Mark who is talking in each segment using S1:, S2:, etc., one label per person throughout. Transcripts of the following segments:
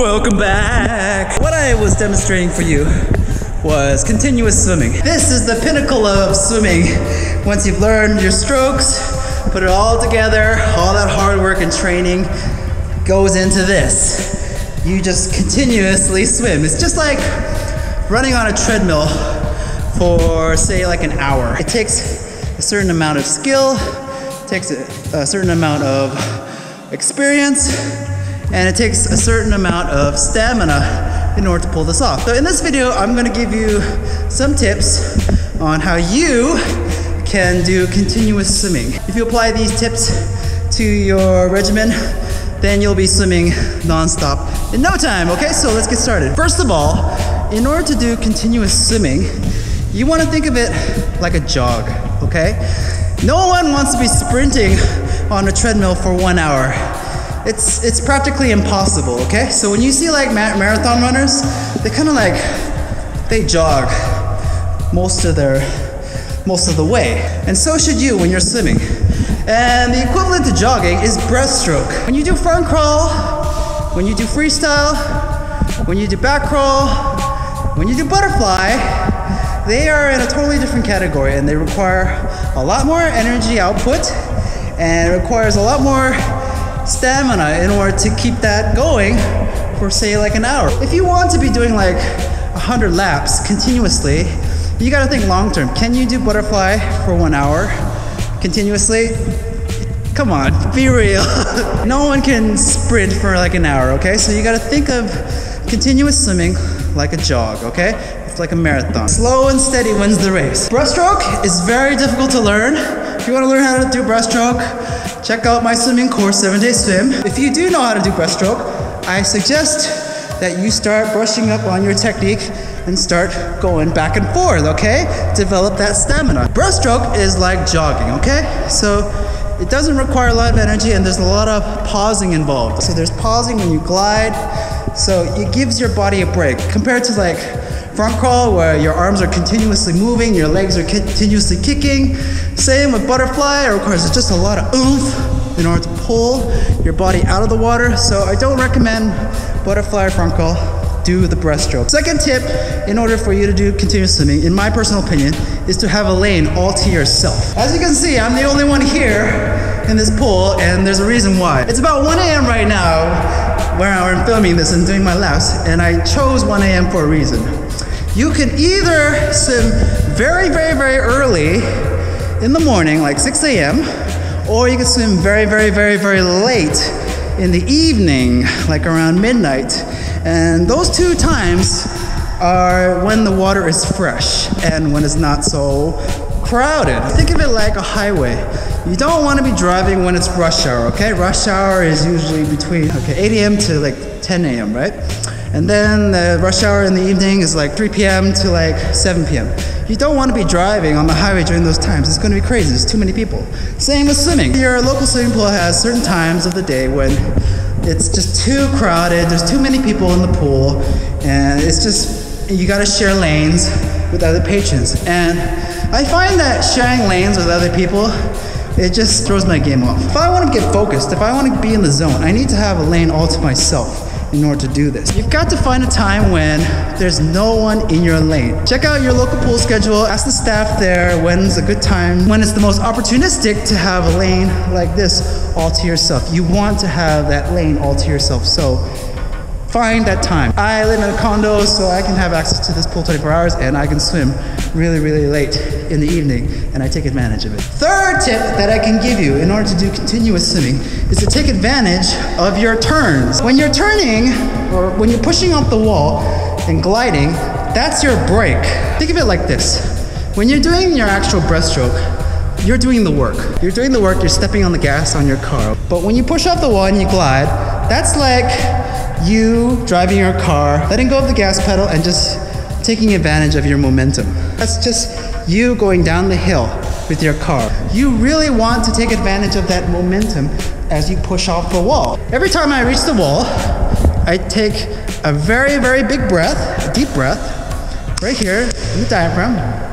S1: welcome back. What I was demonstrating for you was continuous swimming. This is the pinnacle of swimming. Once you've learned your strokes, put it all together, all that hard work and training goes into this. You just continuously swim. It's just like running on a treadmill for say like an hour. It takes a certain amount of skill, takes a, a certain amount of experience, and it takes a certain amount of stamina in order to pull this off. So in this video, I'm gonna give you some tips on how you can do continuous swimming. If you apply these tips to your regimen, then you'll be swimming nonstop in no time, okay? So let's get started. First of all, in order to do continuous swimming, you wanna think of it like a jog, okay? No one wants to be sprinting on a treadmill for one hour. It's, it's practically impossible, okay? So when you see like marathon runners, they kind of like, they jog most of their, most of the way. And so should you when you're swimming. And the equivalent to jogging is breaststroke. When you do front crawl, when you do freestyle, when you do back crawl, when you do butterfly, they are in a totally different category and they require a lot more energy output and it requires a lot more stamina in order to keep that going for say like an hour. If you want to be doing like 100 laps continuously, you gotta think long term. Can you do butterfly for one hour continuously? Come on, be real. no one can sprint for like an hour, okay? So you gotta think of continuous swimming like a jog, okay? It's like a marathon. Slow and steady wins the race. Breaststroke is very difficult to learn. If you wanna learn how to do breaststroke, check out my swimming course, 7 Day Swim. If you do know how to do breaststroke, I suggest that you start brushing up on your technique and start going back and forth, okay? Develop that stamina. Breaststroke is like jogging, okay? So it doesn't require a lot of energy and there's a lot of pausing involved. So there's pausing when you glide, so it gives your body a break compared to like front crawl where your arms are continuously moving, your legs are continuously kicking. Same with butterfly, it requires just a lot of oomph in order to pull your body out of the water. So I don't recommend butterfly front crawl do the breaststroke. Second tip, in order for you to do continuous swimming, in my personal opinion, is to have a lane all to yourself. As you can see, I'm the only one here in this pool, and there's a reason why. It's about 1 a.m. right now, where I'm filming this and doing my laps, and I chose 1 a.m. for a reason. You can either swim very, very, very early in the morning, like 6 a.m., or you can swim very, very, very, very late in the evening, like around midnight. And those two times are when the water is fresh and when it's not so crowded. Think of it like a highway. You don't want to be driving when it's rush hour, okay? Rush hour is usually between okay 8 a.m. to like 10 a.m., right? And then the rush hour in the evening is like 3 p.m. to like 7 p.m. You don't want to be driving on the highway during those times. It's going to be crazy. There's too many people. Same with swimming. Your local swimming pool has certain times of the day when it's just too crowded, there's too many people in the pool, and it's just, you gotta share lanes with other patrons. And I find that sharing lanes with other people, it just throws my game off. If I wanna get focused, if I wanna be in the zone, I need to have a lane all to myself in order to do this. You've got to find a time when there's no one in your lane. Check out your local pool schedule, ask the staff there when's a good time, when it's the most opportunistic to have a lane like this all to yourself. You want to have that lane all to yourself. So find that time. I live in a condo, so I can have access to this pool 24 hours and I can swim really, really late in the evening and I take advantage of it. Third tip that I can give you in order to do continuous swimming is to take advantage of your turns. When you're turning or when you're pushing off the wall and gliding, that's your break. Think of it like this. When you're doing your actual breaststroke, you're doing the work. You're doing the work, you're stepping on the gas on your car. But when you push off the wall and you glide, that's like you driving your car, letting go of the gas pedal and just taking advantage of your momentum. That's just you going down the hill with your car. You really want to take advantage of that momentum as you push off the wall. Every time I reach the wall, I take a very, very big breath, a deep breath, right here in the diaphragm.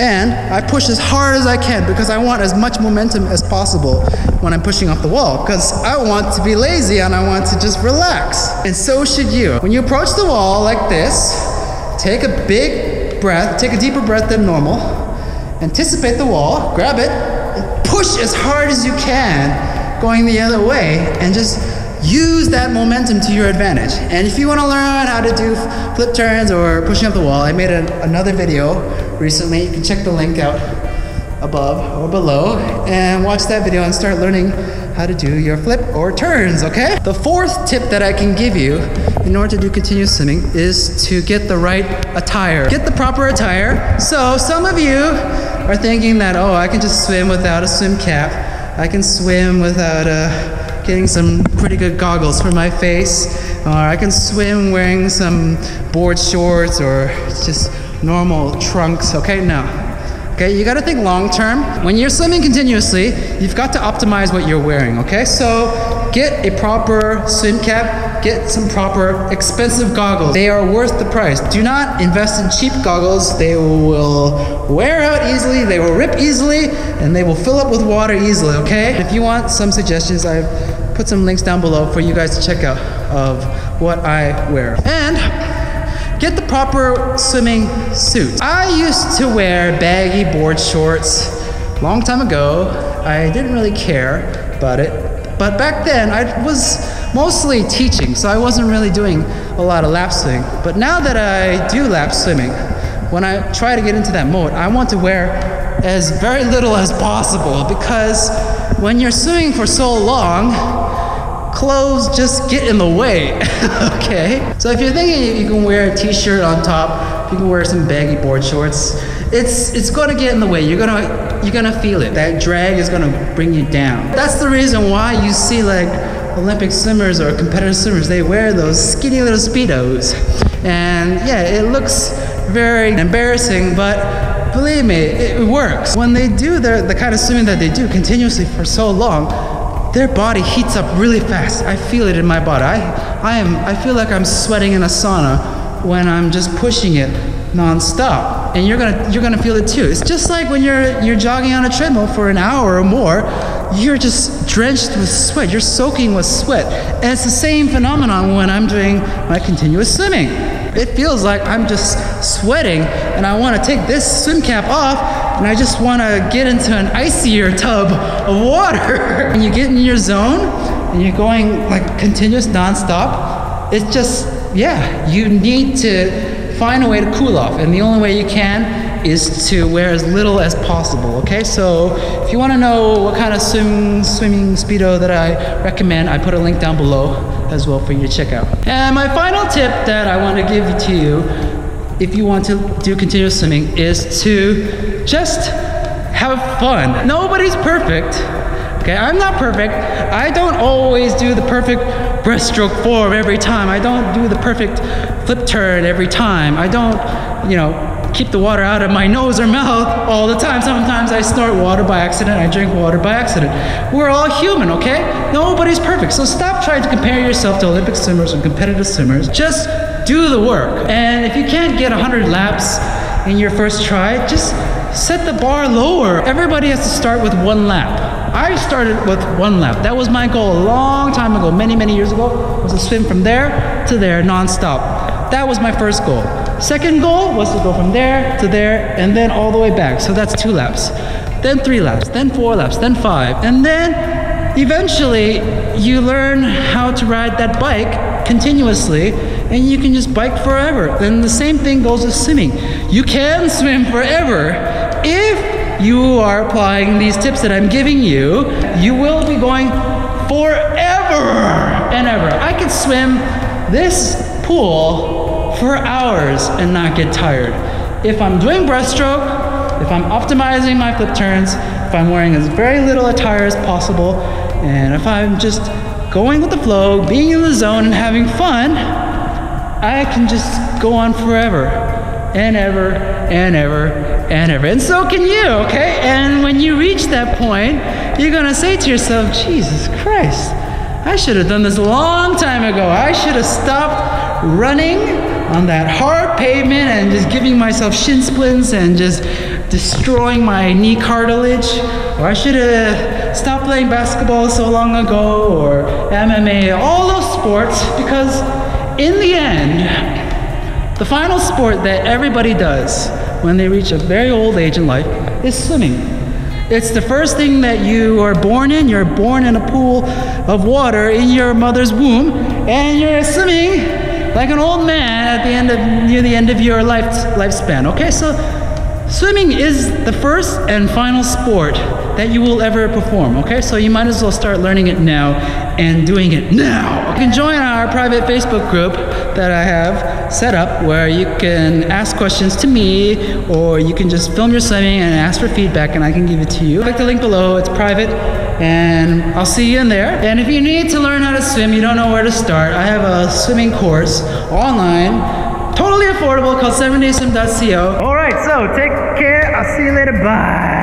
S1: And I push as hard as I can because I want as much momentum as possible when I'm pushing off the wall because I want to be lazy and I want to just relax. And so should you. When you approach the wall like this, take a big breath, take a deeper breath than normal, anticipate the wall, grab it, and push as hard as you can going the other way and just use that momentum to your advantage. And if you want to learn how to do flip turns or pushing up the wall, I made a, another video recently. You can check the link out above or below and watch that video and start learning how to do your flip or turns, okay? The fourth tip that I can give you in order to do continuous swimming is to get the right attire. Get the proper attire. So some of you are thinking that, oh, I can just swim without a swim cap. I can swim without a, getting some pretty good goggles for my face. Or I can swim wearing some board shorts or just normal trunks. Okay, no. Okay, you gotta think long term. When you're swimming continuously, you've got to optimize what you're wearing, okay? So get a proper swim cap, get some proper expensive goggles. They are worth the price. Do not invest in cheap goggles. They will wear out easily, they will rip easily, and they will fill up with water easily, okay? If you want some suggestions, I've put some links down below for you guys to check out of what I wear. And Get the proper swimming suit. I used to wear baggy board shorts long time ago. I didn't really care about it. But back then, I was mostly teaching, so I wasn't really doing a lot of lap swimming. But now that I do lap swimming, when I try to get into that mode, I want to wear as very little as possible because when you're swimming for so long, clothes just get in the way, okay? So if you're thinking you can wear a t-shirt on top, you can wear some baggy board shorts, it's it's gonna get in the way. You're gonna you're gonna feel it. That drag is gonna bring you down. That's the reason why you see like Olympic swimmers or competitive swimmers, they wear those skinny little speedos. And yeah, it looks very embarrassing, but believe me, it works. When they do the kind of swimming that they do continuously for so long, their body heats up really fast. I feel it in my body. I, I, am, I feel like I'm sweating in a sauna when I'm just pushing it nonstop. And you're gonna, you're gonna feel it too. It's just like when you're, you're jogging on a treadmill for an hour or more, you're just drenched with sweat. You're soaking with sweat. And it's the same phenomenon when I'm doing my continuous swimming. It feels like I'm just sweating and I wanna take this swim cap off and I just want to get into an icier tub of water. when you get in your zone and you're going like continuous nonstop, it's just, yeah, you need to find a way to cool off. And the only way you can is to wear as little as possible, okay? So if you want to know what kind of swim, swimming speedo that I recommend, I put a link down below as well for you to check out. And my final tip that I want to give to you if you want to do continuous swimming is to just have fun. Nobody's perfect. Okay, I'm not perfect. I don't always do the perfect breaststroke form every time. I don't do the perfect flip turn every time. I don't, you know, keep the water out of my nose or mouth all the time. Sometimes I snort water by accident, I drink water by accident. We're all human, okay? Nobody's perfect. So stop trying to compare yourself to Olympic swimmers or competitive swimmers. Just do the work. And if you can't get 100 laps in your first try, just set the bar lower. Everybody has to start with one lap. I started with one lap. That was my goal a long time ago, many, many years ago, was to swim from there to there nonstop. That was my first goal. Second goal was to go from there to there and then all the way back. So that's two laps. Then three laps, then four laps, then five. And then eventually you learn how to ride that bike continuously and you can just bike forever. Then the same thing goes with swimming. You can swim forever if you are applying these tips that I'm giving you. You will be going forever and ever. I could swim this pool for hours and not get tired. If I'm doing breaststroke, if I'm optimizing my flip turns, if I'm wearing as very little attire as possible, and if I'm just going with the flow, being in the zone, and having fun, I can just go on forever and ever and ever and ever. And so can you, okay? And when you reach that point, you're gonna say to yourself, Jesus Christ, I should have done this a long time ago. I should have stopped running on that hard pavement and just giving myself shin splints and just destroying my knee cartilage, or I should have stopped playing basketball so long ago, or MMA, all those sports, because in the end, the final sport that everybody does when they reach a very old age in life is swimming. It's the first thing that you are born in. You're born in a pool of water in your mother's womb, and you're swimming like an old man at the end of near the end of your life lifespan. Okay, so swimming is the first and final sport that you will ever perform. Okay, so you might as well start learning it now and doing it now. You can join our private Facebook group that I have set up where you can ask questions to me or you can just film your swimming and ask for feedback and I can give it to you. Click the link below, it's private and I'll see you in there. And if you need to learn how to swim, you don't know where to start, I have a swimming course online, totally affordable called 7dayswim.co. All right, so take care. I'll see you later. Bye.